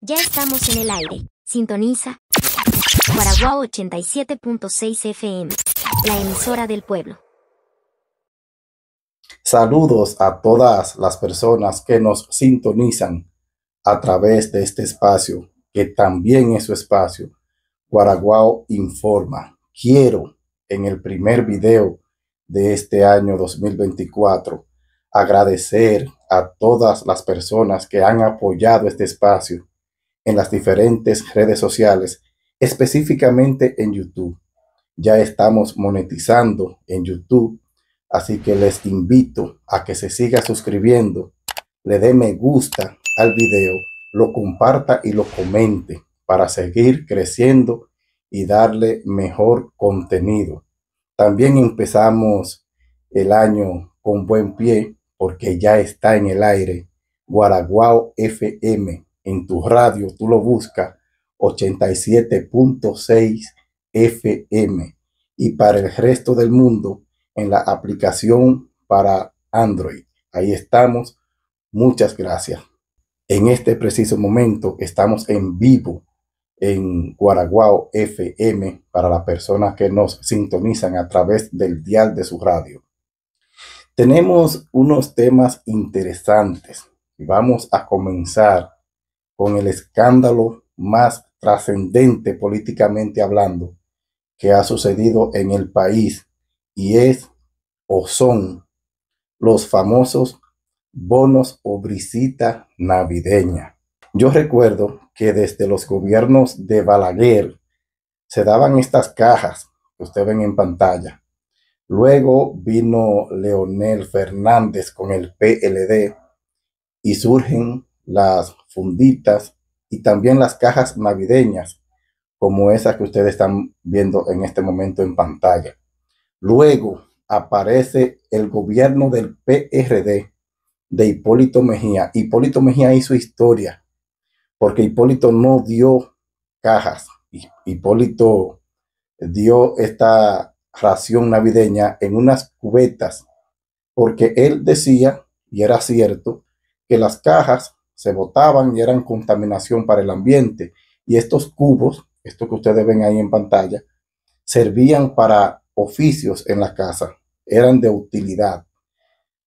Ya estamos en el aire. Sintoniza. Guaraguao 87.6 FM. La emisora del pueblo. Saludos a todas las personas que nos sintonizan a través de este espacio, que también es su espacio. Guaraguao Informa. Quiero en el primer video de este año 2024 agradecer a todas las personas que han apoyado este espacio en las diferentes redes sociales, específicamente en YouTube. Ya estamos monetizando en YouTube, así que les invito a que se siga suscribiendo, le dé me gusta al video, lo comparta y lo comente para seguir creciendo y darle mejor contenido. También empezamos el año con buen pie porque ya está en el aire Guaraguao FM en tu radio, tú lo buscas 87.6 FM y para el resto del mundo en la aplicación para Android. Ahí estamos. Muchas gracias. En este preciso momento estamos en vivo en Guaraguao FM para las personas que nos sintonizan a través del dial de su radio. Tenemos unos temas interesantes y vamos a comenzar con el escándalo más trascendente políticamente hablando que ha sucedido en el país y es o son los famosos bonos o brisita navideña. Yo recuerdo que desde los gobiernos de Balaguer se daban estas cajas que ustedes ven en pantalla. Luego vino Leonel Fernández con el PLD y surgen las funditas y también las cajas navideñas, como esa que ustedes están viendo en este momento en pantalla. Luego aparece el gobierno del PRD de Hipólito Mejía. Hipólito Mejía hizo historia porque Hipólito no dio cajas. Hipólito dio esta ración navideña en unas cubetas porque él decía, y era cierto, que las cajas se botaban y eran contaminación para el ambiente. Y estos cubos, esto que ustedes ven ahí en pantalla, servían para oficios en la casa, eran de utilidad.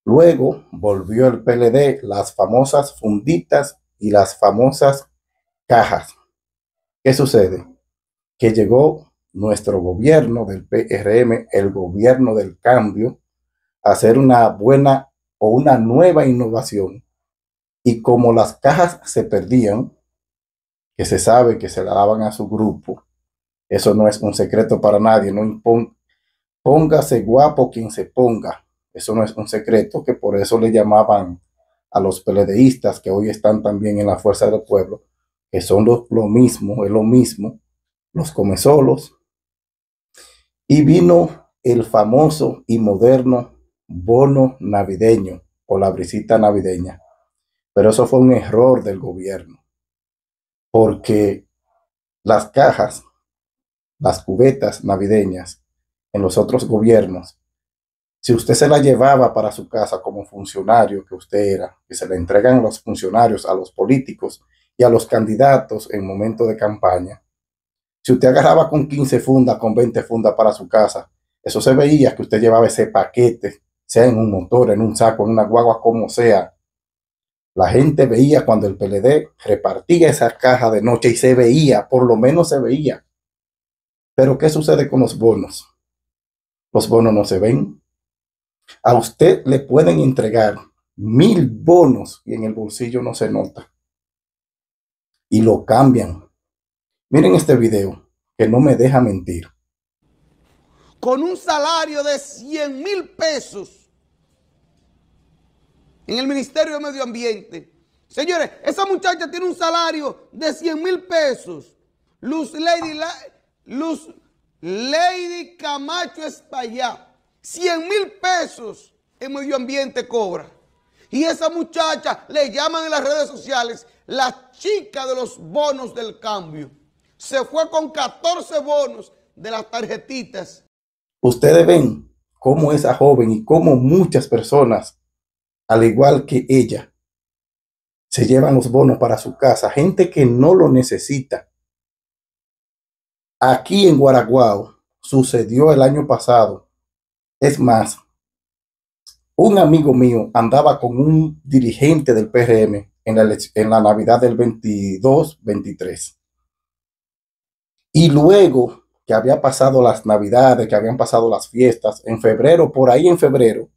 Luego volvió el PLD, las famosas funditas y las famosas cajas. ¿Qué sucede? Que llegó nuestro gobierno del PRM, el gobierno del cambio, a hacer una buena o una nueva innovación y como las cajas se perdían, que se sabe que se la daban a su grupo, eso no es un secreto para nadie, no impon, póngase guapo quien se ponga, eso no es un secreto, que por eso le llamaban a los peledeístas que hoy están también en la fuerza del pueblo, que son lo, lo mismo, es lo mismo, los comesolos. Y vino el famoso y moderno bono navideño o la brisita navideña pero eso fue un error del gobierno, porque las cajas, las cubetas navideñas en los otros gobiernos, si usted se la llevaba para su casa como funcionario que usted era, que se le entregan los funcionarios a los políticos y a los candidatos en momento de campaña, si usted agarraba con 15 fundas, con 20 fundas para su casa, eso se veía que usted llevaba ese paquete, sea en un motor, en un saco, en una guagua, como sea, la gente veía cuando el PLD repartía esa caja de noche y se veía, por lo menos se veía. Pero ¿qué sucede con los bonos? Los bonos no se ven. A usted le pueden entregar mil bonos y en el bolsillo no se nota. Y lo cambian. Miren este video que no me deja mentir. Con un salario de 100 mil pesos en el Ministerio de Medio Ambiente. Señores, esa muchacha tiene un salario de 100 mil pesos. Luz Lady, Luz Lady Camacho España. 100 mil pesos en medio ambiente cobra. Y esa muchacha le llaman en las redes sociales la chica de los bonos del cambio. Se fue con 14 bonos de las tarjetitas. Ustedes ven cómo esa joven y cómo muchas personas al igual que ella, se llevan los bonos para su casa, gente que no lo necesita. Aquí en Guaraguao sucedió el año pasado. Es más, un amigo mío andaba con un dirigente del PRM en la, en la Navidad del 22-23. Y luego que había pasado las Navidades, que habían pasado las fiestas, en febrero, por ahí en febrero,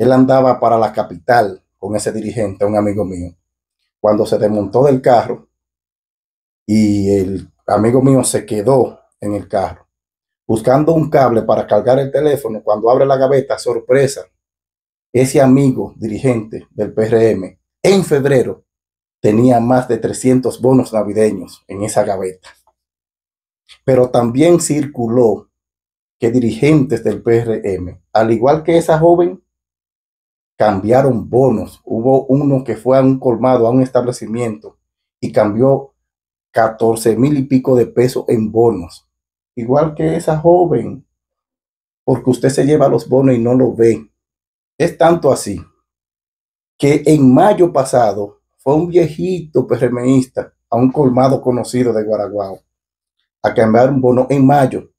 él andaba para la capital con ese dirigente, un amigo mío. Cuando se desmontó del carro y el amigo mío se quedó en el carro buscando un cable para cargar el teléfono, cuando abre la gaveta, sorpresa, ese amigo dirigente del PRM en febrero tenía más de 300 bonos navideños en esa gaveta. Pero también circuló que dirigentes del PRM, al igual que esa joven, cambiaron bonos. Hubo uno que fue a un colmado, a un establecimiento, y cambió 14 mil y pico de pesos en bonos. Igual que esa joven, porque usted se lleva los bonos y no lo ve. Es tanto así que en mayo pasado fue un viejito PRMista a un colmado conocido de Guaraguao a cambiar un bono en mayo.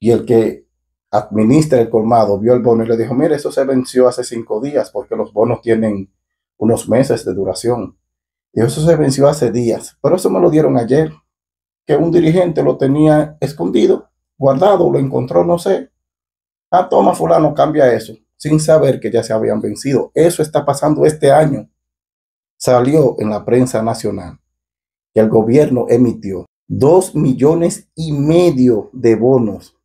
Y el que administra el colmado vio el bono y le dijo, mire, eso se venció hace cinco días porque los bonos tienen unos meses de duración. Y eso se venció hace días, pero eso me lo dieron ayer, que un dirigente lo tenía escondido, guardado, lo encontró, no sé. Ah, toma fulano, cambia eso sin saber que ya se habían vencido. Eso está pasando este año. Salió en la prensa nacional que el gobierno emitió dos millones y medio de bonos,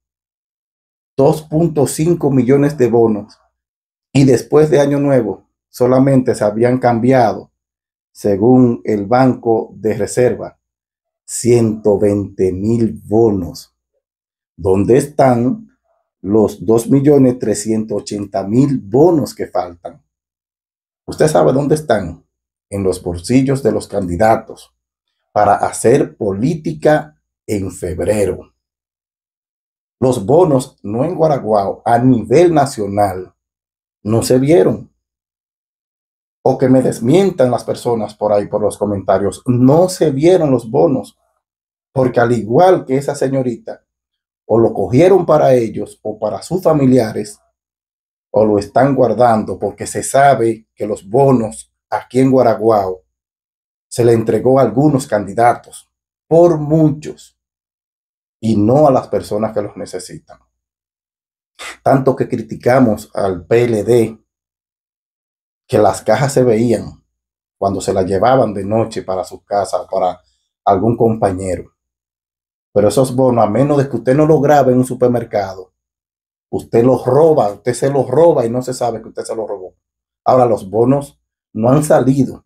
2.5 millones de bonos. Y después de Año Nuevo solamente se habían cambiado, según el Banco de Reserva, 120 mil bonos. ¿Dónde están los 2.380.000 bonos que faltan. Usted sabe dónde están, en los bolsillos de los candidatos, para hacer política en febrero. Los bonos, no en Guaraguao, a nivel nacional, no se vieron. O que me desmientan las personas por ahí por los comentarios, no se vieron los bonos, porque al igual que esa señorita, o lo cogieron para ellos o para sus familiares, o lo están guardando porque se sabe que los bonos aquí en Guaraguao se le entregó a algunos candidatos, por muchos, y no a las personas que los necesitan. Tanto que criticamos al PLD, que las cajas se veían cuando se las llevaban de noche para su casa, para algún compañero. Pero esos bonos, a menos de que usted no lo grabe en un supermercado, usted los roba, usted se los roba y no se sabe que usted se los robó. Ahora los bonos no han salido.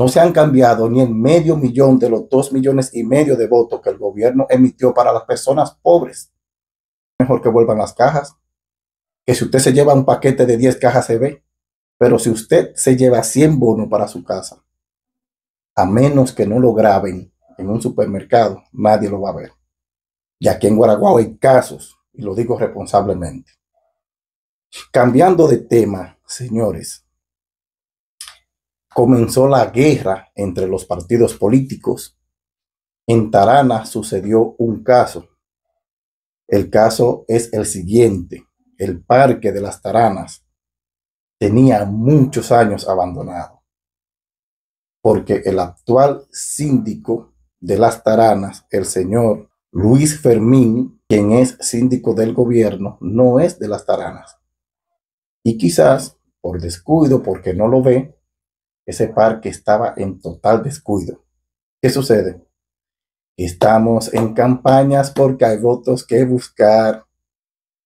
No se han cambiado ni el medio millón de los dos millones y medio de votos que el gobierno emitió para las personas pobres. Mejor que vuelvan las cajas. Que si usted se lleva un paquete de 10 cajas se ve. Pero si usted se lleva 100 bonos para su casa, a menos que no lo graben en un supermercado, nadie lo va a ver. Y aquí en Guaraguao hay casos, y lo digo responsablemente. Cambiando de tema, señores, comenzó la guerra entre los partidos políticos. En Tarana sucedió un caso. El caso es el siguiente. El Parque de las Taranas tenía muchos años abandonado porque el actual síndico de las Taranas, el señor Luis Fermín, quien es síndico del gobierno, no es de las Taranas. Y quizás por descuido, porque no lo ve, ese parque estaba en total descuido. ¿Qué sucede? Estamos en campañas porque hay votos que buscar.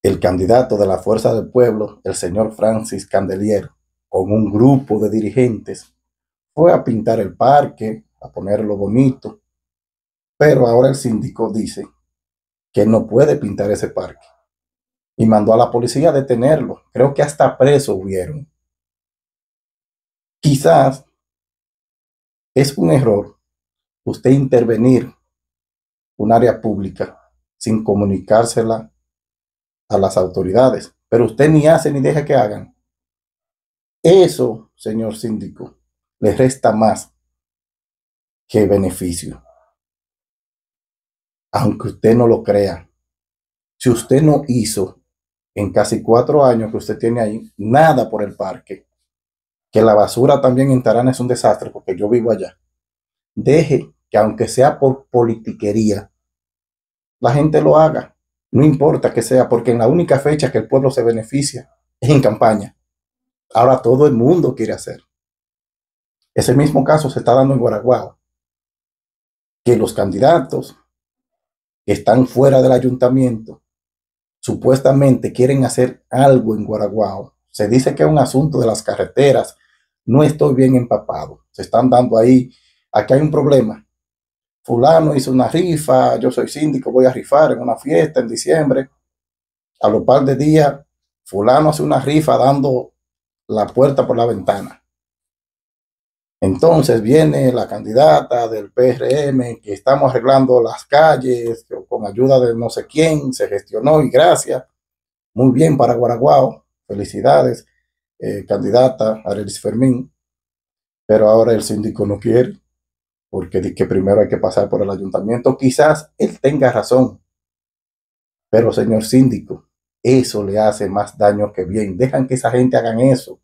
El candidato de la Fuerza del Pueblo, el señor Francis Candelier, con un grupo de dirigentes, fue a pintar el parque, a ponerlo bonito, pero ahora el síndico dice que no puede pintar ese parque y mandó a la policía a detenerlo. Creo que hasta preso hubieron. Quizás es un error usted intervenir un área pública sin comunicársela a las autoridades, pero usted ni hace ni deja que hagan. Eso, señor síndico, le resta más que beneficio. Aunque usted no lo crea, si usted no hizo en casi cuatro años que usted tiene ahí nada por el parque, que la basura también en Tarana es un desastre porque yo vivo allá, deje que aunque sea por politiquería, la gente lo haga. No importa que sea, porque en la única fecha que el pueblo se beneficia es en campaña. Ahora todo el mundo quiere hacer. Ese mismo caso se está dando en Guaraguao, que los candidatos que están fuera del ayuntamiento supuestamente quieren hacer algo en Guaraguao. Se dice que es un asunto de las carreteras. No estoy bien empapado. Se están dando ahí. Aquí hay un problema fulano hizo una rifa, yo soy síndico, voy a rifar en una fiesta en diciembre. A los par de días, fulano hace una rifa dando la puerta por la ventana. Entonces viene la candidata del PRM, que estamos arreglando las calles con ayuda de no sé quién, se gestionó y gracias. Muy bien para Guaraguao, felicidades, eh, candidata Arelis Fermín. Pero ahora el síndico no quiere porque que primero hay que pasar por el ayuntamiento. Quizás él tenga razón, pero señor síndico, eso le hace más daño que bien. Dejan que esa gente hagan eso,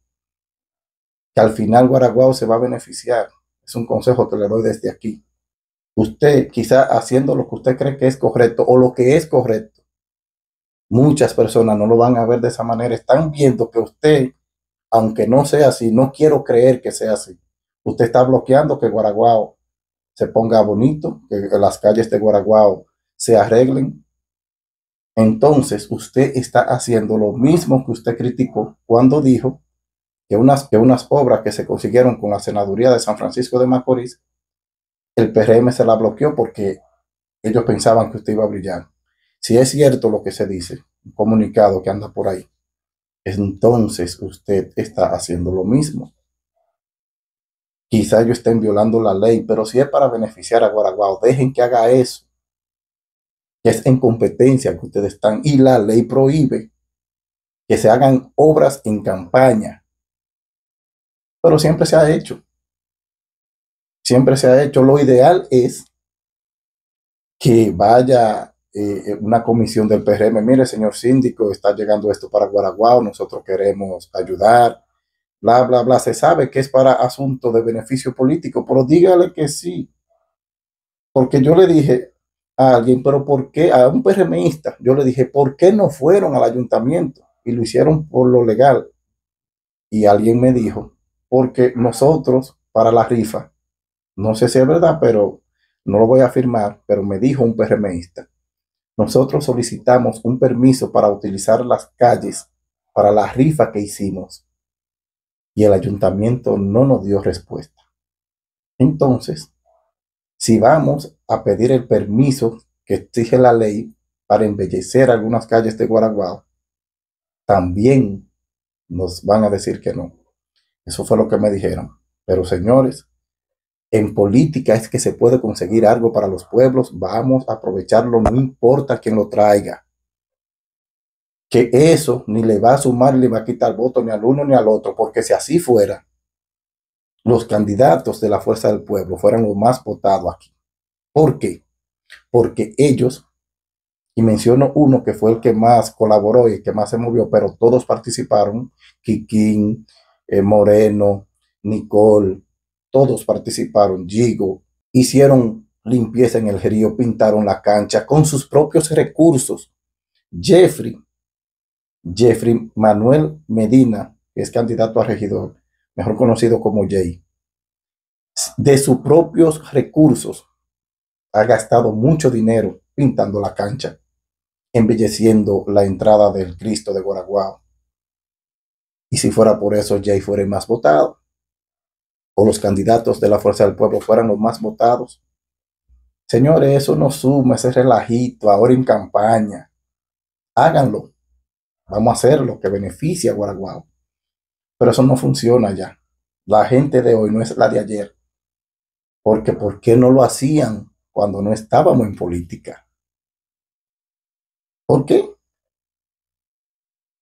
que al final Guaraguao se va a beneficiar. Es un consejo que le doy desde aquí. Usted quizás haciendo lo que usted cree que es correcto o lo que es correcto, muchas personas no lo van a ver de esa manera. Están viendo que usted, aunque no sea así, no quiero creer que sea así. Usted está bloqueando que Guaraguao se ponga bonito, que las calles de Guaraguao se arreglen. Entonces usted está haciendo lo mismo que usted criticó cuando dijo que unas, que unas obras que se consiguieron con la senaduría de San Francisco de Macorís, el PRM se la bloqueó porque ellos pensaban que usted iba a brillar. Si es cierto lo que se dice, un comunicado que anda por ahí, entonces usted está haciendo lo mismo. Quizá ellos estén violando la ley, pero si es para beneficiar a Guaraguao, dejen que haga eso. Es en competencia que ustedes están y la ley prohíbe que se hagan obras en campaña. Pero siempre se ha hecho. Siempre se ha hecho. Lo ideal es que vaya eh, una comisión del PRM. Mire, señor síndico, está llegando esto para Guaraguao. Nosotros queremos ayudar bla, bla, bla. Se sabe que es para asunto de beneficio político, pero dígale que sí. Porque yo le dije a alguien, pero ¿por qué? A un PRMista, yo le dije, ¿por qué no fueron al ayuntamiento? Y lo hicieron por lo legal. Y alguien me dijo, porque nosotros, para la rifa, no sé si es verdad, pero no lo voy a afirmar, pero me dijo un PRMista, nosotros solicitamos un permiso para utilizar las calles para la rifa que hicimos y el ayuntamiento no nos dio respuesta. Entonces, si vamos a pedir el permiso que exige la ley para embellecer algunas calles de Guaraguao, también nos van a decir que no. Eso fue lo que me dijeron. Pero señores, en política es que se puede conseguir algo para los pueblos, vamos a aprovecharlo, no importa quién lo traiga que eso ni le va a sumar ni le va a quitar voto ni al uno ni al otro, porque si así fuera, los candidatos de la fuerza del pueblo fueran los más votados aquí. ¿Por qué? Porque ellos, y menciono uno que fue el que más colaboró y el que más se movió, pero todos participaron, Kikín, eh, Moreno, Nicole, todos participaron, Gigo, hicieron limpieza en el río, pintaron la cancha con sus propios recursos. Jeffrey Jeffrey Manuel Medina, que es candidato a regidor, mejor conocido como Jay, de sus propios recursos ha gastado mucho dinero pintando la cancha, embelleciendo la entrada del Cristo de Guaraguao. Y si fuera por eso, Jay fuera más votado, o los candidatos de la Fuerza del Pueblo fueran los más votados. Señores, eso no suma ese relajito ahora en campaña. Háganlo. Vamos a hacer lo que beneficia a Guaraguao. Pero eso no funciona ya. La gente de hoy no es la de ayer. Porque ¿por qué no lo hacían cuando no estábamos en política? ¿Por qué?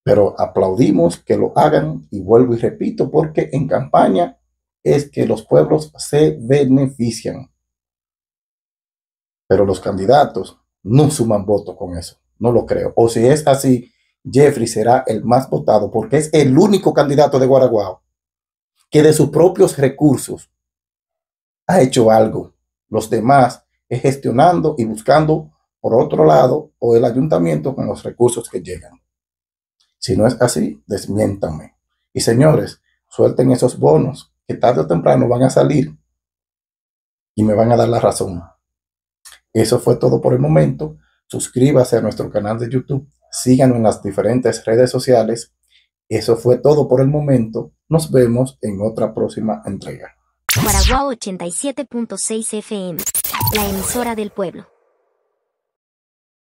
Pero aplaudimos que lo hagan y vuelvo y repito, porque en campaña es que los pueblos se benefician. Pero los candidatos no suman votos con eso. No lo creo. O si es así, Jeffrey será el más votado porque es el único candidato de Guaraguao que de sus propios recursos ha hecho algo. Los demás es gestionando y buscando por otro lado o el ayuntamiento con los recursos que llegan. Si no es así, desmiéntame. Y señores, suelten esos bonos que tarde o temprano van a salir y me van a dar la razón. Eso fue todo por el momento. Suscríbase a nuestro canal de YouTube, síganos en las diferentes redes sociales. Eso fue todo por el momento. Nos vemos en otra próxima entrega. Guaraguao 87.6 FM, la emisora del pueblo.